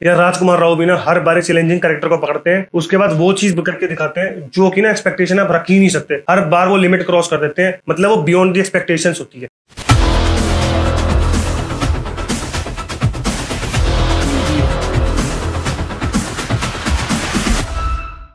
या राजकुमार राव भी ना हर बार चैलेंजिंग कैरेक्टर को पकड़ते हैं। उसके बाद वो चीज़ करके दिखाते हैं, जो कि ना एक्सपेक्टेशन आप रख ही नहीं सकते। हर बार वो लिमिट क्रॉस कर देते हैं मतलब वो बियॉन्ड दी होती है।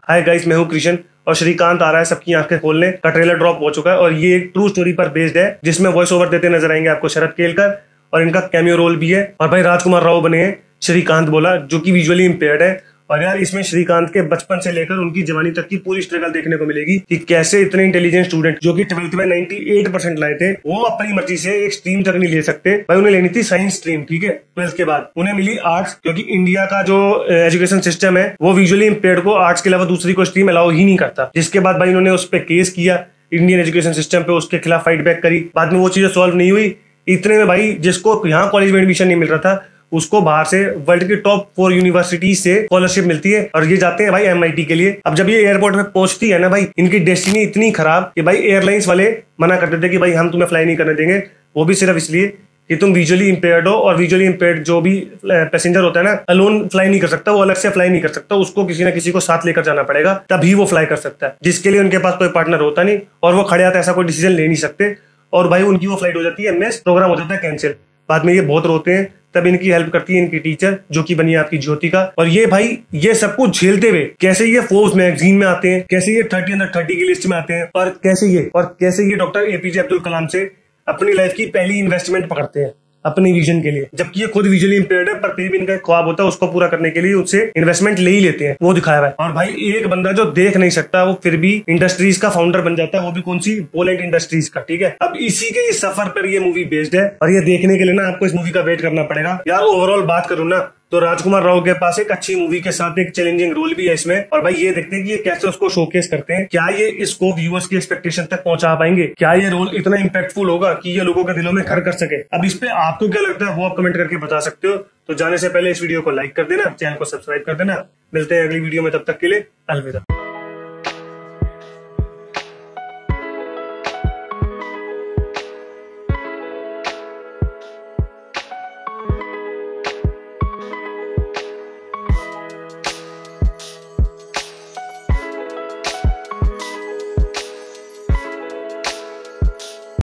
हाय गाइस मैं हूँ कृष्ण और श्रीकांत आ रहा है सबकी आँखें खोलने। का ट्रेलर ड्रॉप हो चुका है और ये एक ट्रू स्टोरी पर बेस्ड है, जिसमें वॉइस ओवर देते नज़र आएँगे आपको शरद केलकर और इनका कैमियो रोल भी है। और भाई राजकुमार राव बने हैं। श्रीकांत बोला, जो कि विजुअली इम्पेयर्ड है। और यार, इसमें श्रीकांत के बचपन से लेकर उनकी जवानी तक की पूरी स्ट्रगल देखने को मिलेगी कि कैसे इतने इंटेलिजेंट स्टूडेंट जो कि ट्वेल्थ में 98 परसेंट लाए थे, वो अपनी मर्ज़ी से एक स्ट्रीम तक नहीं ले सकते। भाई, उन्हें लेनी थी साइंस स्ट्रीम ठीक है? ट्वेल्थ के बाद। उन्हें मिली आर्ट्स क्योंकि इंडिया का जो एजुकेशन सिस्टम है, वो विजुअली इम्पेयर को आर्ट्स के अलावा दूसरी को स्ट्रीम अलाउ ही नहीं करता। जिसके बाद भाई, उन्होंने उस पर केस किया इंडियन एजुकेशन सिस्टम पे उसके खिलाफ फाइट बैक करी। बाद में वो चीज़ें सॉल्व नहीं हुई। इतने में भाई, जिसको यहाँ कॉलेज में एडमिशन नहीं मिल रहा था उसको बाहर से वर्ल्ड की टॉप फोर यूनिवर्सिटी से स्कॉलरशिप मिलती है और ये जाते हैं भाई एमआईटी के लिए। अब जब ये एयरपोर्ट में पहुँचती है ना भाई, इनकी डेस्टिनी इतनी खराब कि भाई एयरलाइंस वाले मना करते थे कि भाई हम तुम्हें फ्लाई नहीं करने देंगे। वो भी सिर्फ़ इसलिए कि तुम विजुअली इंपेयर्ड हो और विजुअली इंपेयर्ड जो भी पैसेंजर होता है ना अलोन फ्लाई नहीं कर सकता, वो अलग से फ्लाई नहीं कर सकता। उसको किसी ना किसी को साथ लेकर जाना पड़ेगा, तभी वो फ्लाई कर सकता है। जिसके लिए उनके पास कोई पार्टनर होता नहीं और वो खड़े आते ऐसा कोई डिसीज़न ले नहीं सकते और भाई उनकी वो फ़्लाइट हो जाती है एमएस प्रोग्राम हो जाता है कैंसिल बाद में ये बहुत रोते हैं, तब इनकी हेल्प करती है इनकी टीचर जो कि बनी है आपकी ज्योति का। और ये भाई, ये सब कुछ झेलते हुए, कैसे ये फोर्स मैगजीन में आते हैं, कैसे ये थर्टी अंडर थर्टी की लिस्ट में आते हैं, और कैसे ये, और कैसे ये डॉक्टर एपीजे अब्दुल कलाम से अपनी लाइफ की पहली इन्वेस्टमेंट पकड़ते हैं। अपनी विजन के लिए। जबकि ये खुद विजुअली इम्पेयर्ड है पर फिर भी इनका ख्वाब होता है, उसको पूरा करने के लिए उससे इन्वेस्टमेंट ले ही लेते हैं। वो दिखाया है। और भाई, एक बंदा जो देख नहीं सकता, वो फिर भी इंडस्ट्रीज़ का फाउंडर बन जाता है, वो भी कौन सी? पोलेंट इंडस्ट्रीज़ का, ठीक है? अब इसी के इस सफ़र पर ये मूवी बेस्ड है। और ये देखने के लिए ना, आपको इस मूवी का वेट करना पड़ेगा। यार ओवरऑल बात करूँ ना तो राजकुमार राव के पास एक अच्छी मूवी के साथ एक चैलेंजिंग रोल भी है इसमें। और भाई ये देखते हैं कि ये कैसे उसको शोकेस करते हैं। क्या ये इसको व्यूअर्स की एक्सपेक्टेशन तक पहुँचा पाएँगे? क्या ये रोल इतना इम्पैक्टफुल होगा कि ये लोगों के दिलों में घर कर सके? अब इस पे आपको क्या लगता है, वो आप कमेंट करके बता सकते हो। तो जाने से पहले इस वीडियो को लाइक कर देना चैनल को सब्सक्राइब कर देना। मिलते हैं अगली वीडियो में, तब तक के लिए अलविदा।